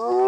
Oh.